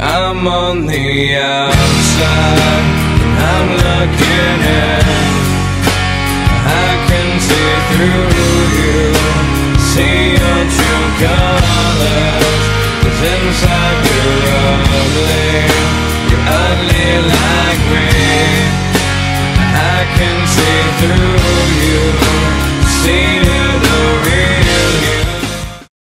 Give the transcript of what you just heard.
I'm on the outside, I'm looking in. I can see through you, see your true colors. Cause inside you're ugly, you're ugly like me. I can see through.